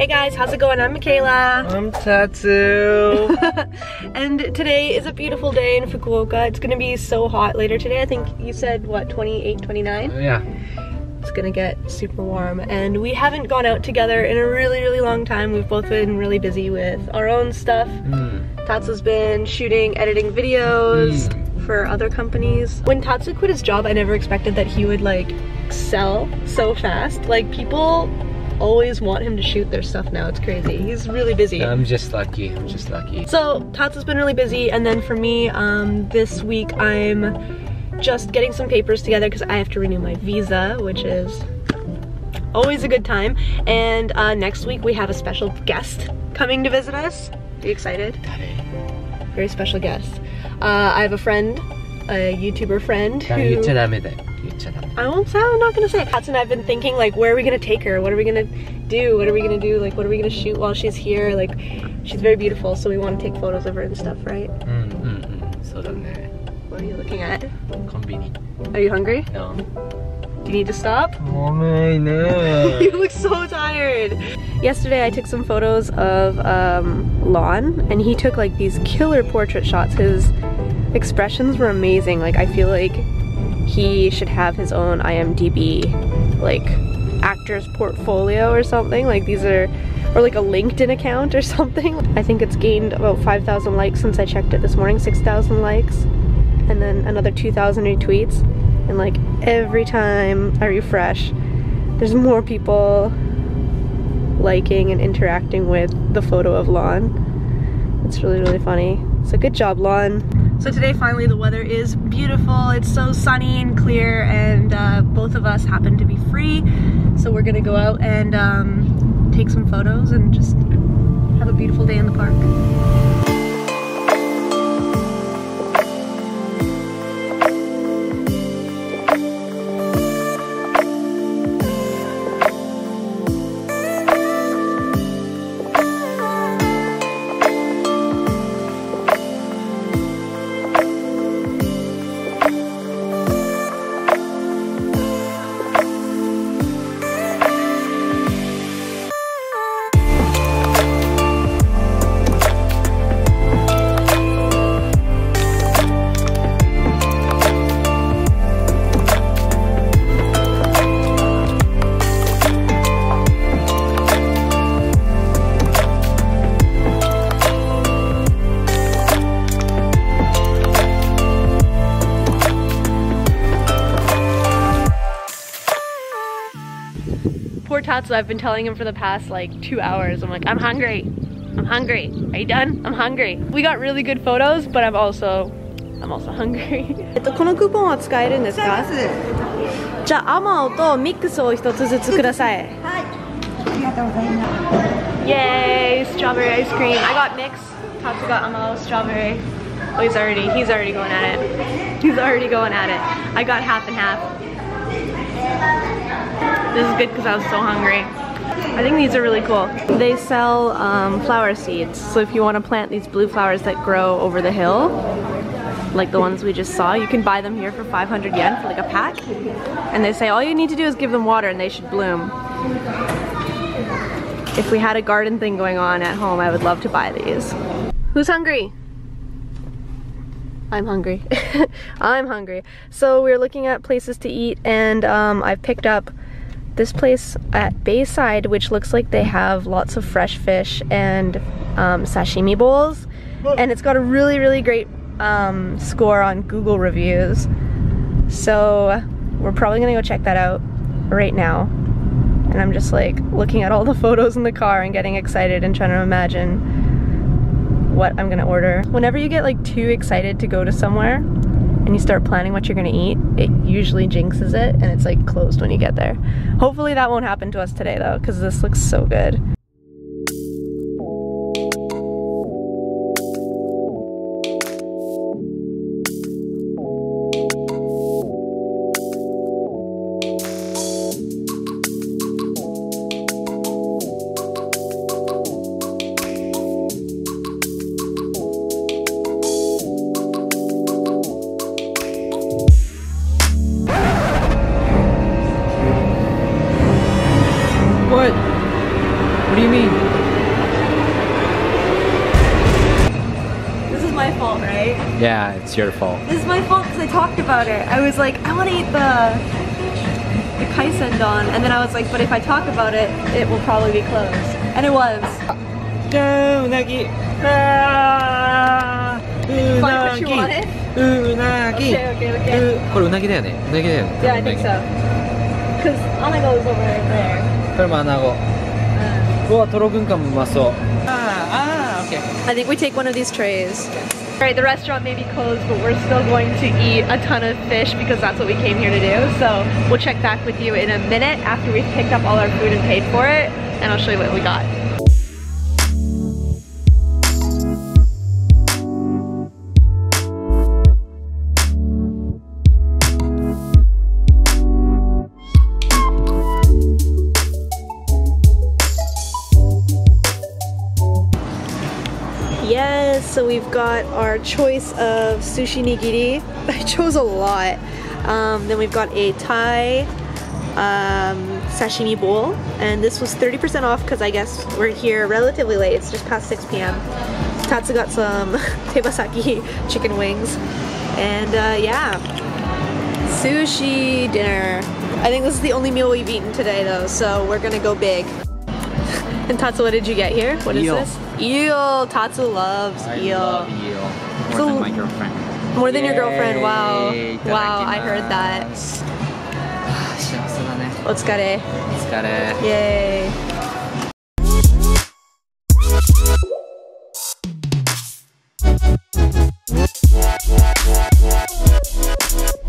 Hey guys, how's it going? I'm Micaela. I'm Tatsu. and today is a beautiful day in Fukuoka. It's gonna be so hot later today. I think you said, what, 28, 29? yeah. It's gonna get super warm. And we haven't gone out together in a really, really long time. We've both been really busy with our own stuff. Mm. Tatsu's been shooting, editing videos Mm. for other companies. When Tatsu quit his job, I never expected that he would like sell so fast. Like people always want him to shoot their stuff now. It's crazy. He's really busy. I'm just lucky. I'm just lucky. So Tatsu's been really busy and then for me, um, this week I'm just getting some papers together because I have to renew my visa, which is always a good time. And uh, next week we have a special guest coming to visit us. Are you excited? Very special guest. Uh, I have a friend, a YouTuber friend who... I won't say, I'm not gonna say Hudson, and I've been thinking like, where are we gonna take her? What are we gonna do? What are we gonna do? Like, what are we gonna shoot while she's here? Like, she's very beautiful, so we wanna take photos of her and stuff, right? Mm, mm, mm. So don't What are you looking at? Konbini. Are you hungry? No. Do you need to stop? Oh man, no. you look so tired. Yesterday I took some photos of um, Lon and he took like these killer portrait shots. His expressions were amazing. Like I feel like he should have his own IMDb like actor's portfolio or something. Like these are or like a LinkedIn account or something. I think it's gained about 5,000 likes since I checked it this morning, 6,000 likes and then another 2,000 retweets. And like every time I refresh, there's more people liking and interacting with the photo of Lon. It's really, really funny. So good job, Lon. So today finally the weather is beautiful. It's so sunny and clear and uh, both of us happen to be free. So we're gonna go out and um, take some photos and just have a beautiful day in the park. Poor Tatsu, I've been telling him for the past like two hours. I'm like, I'm hungry. I'm hungry. Are you done? I'm hungry. We got really good photos, but I'm also, I'm also hungry. えっと、このクーポンは使えるんですかじゃあ、アマオとミックスを一つずつください。Yay, strawberry ice cream. I got mix. Tatsu got amao strawberry. Oh, he's already, he's already going at it. He's already going at it. I got half and half. This is good because I was so hungry. I think these are really cool. They sell um, flower seeds. So if you want to plant these blue flowers that grow over the hill, like the ones we just saw, you can buy them here for 500 yen for like a pack. And they say all you need to do is give them water and they should bloom. If we had a garden thing going on at home, I would love to buy these. Who's hungry? I'm hungry. I'm hungry. So we're looking at places to eat and um, I've picked up this place at Bayside which looks like they have lots of fresh fish and um, sashimi bowls and it's got a really really great um, score on Google reviews. So we're probably gonna go check that out right now. And I'm just like looking at all the photos in the car and getting excited and trying to imagine what I'm gonna order. Whenever you get like too excited to go to somewhere and you start planning what you're gonna eat, it usually jinxes it and it's like closed when you get there. Hopefully that won't happen to us today though, because this looks so good. What? What do you mean? This is my fault, right? Yeah, it's your fault. This is my fault because I talked about it. I was like, I want to eat the the Kaisendon, and then I was like, but if I talk about it, it will probably be closed. And it was. No, unagi. Ah, unagi. Unagi. Okay, okay, okay. Uh, これうなぎだよね。うなぎだよね。Yeah, I think so. Cause Anago is over there. Okay. I think we take one of these trays. Alright, the restaurant may be closed, but we're still going to eat a ton of fish because that's what we came here to do. So we'll check back with you in a minute after we've picked up all our food and paid for it, and I'll show you what we got. So we've got our choice of sushi nigiri. I chose a lot. Um, then we've got a Thai um, sashimi bowl, and this was 30% off because I guess we're here relatively late. It's just past 6 p.m. Tatsu got some tebasaki chicken wings, and uh, yeah, sushi dinner. I think this is the only meal we've eaten today though, so we're gonna go big. And Tatsu, what did you get here? What is Eel. this? Eel. Tatsu loves I eel. Love eel. More so, than my girlfriend. More Yay. than your girlfriend. Wow. Wow. I heard that. Let's get it. Let's get it. Yay. Thank